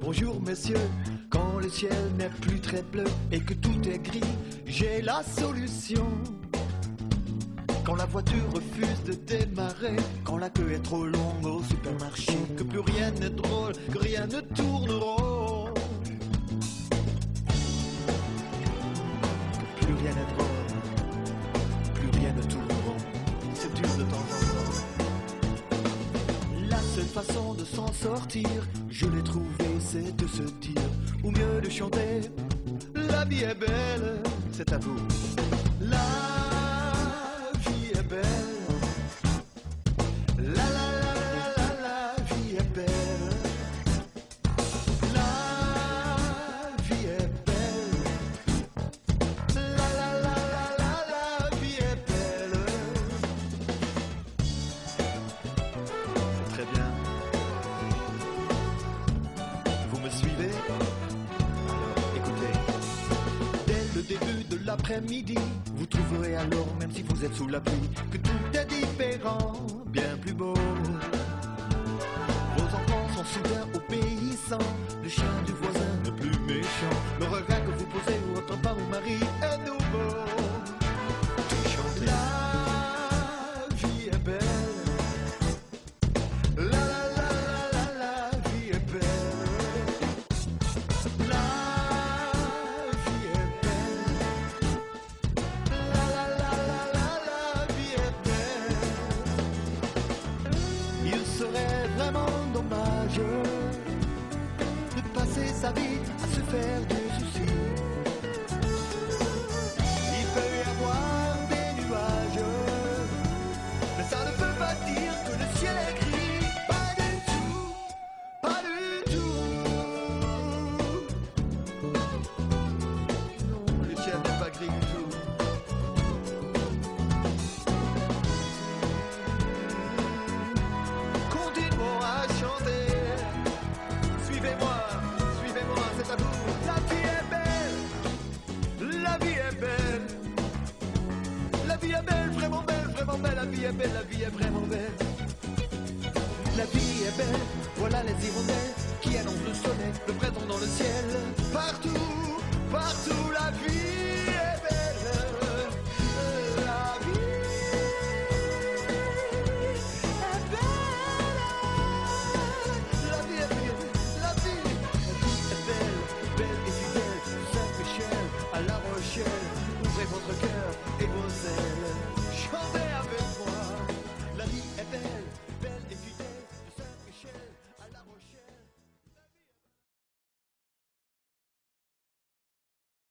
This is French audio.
bonjour messieurs. Quand le ciel n'est plus très bleu et que tout est gris, j'ai la solution. Quand la voiture refuse de démarrer, quand la queue est trop longue au supermarché, que plus rien n'est drôle, que rien ne tourne rond. Façon de s'en sortir, je l'ai trouvé, c'est de se dire, ou mieux de chanter, la vie est belle, c'est à vous. La suivez écoutez. Dès le début de l'après-midi, vous trouverez alors, même si vous êtes sous la pluie, que tout est différent, bien plus beau. Vos enfants sont soudain obéissants, sa vie à se faire des soucis. Vie est belle, la vie est vraiment belle. La vie est belle, voilà les hirondelles qui annoncent le soleil, le printemps dans le ciel. Partout, partout, la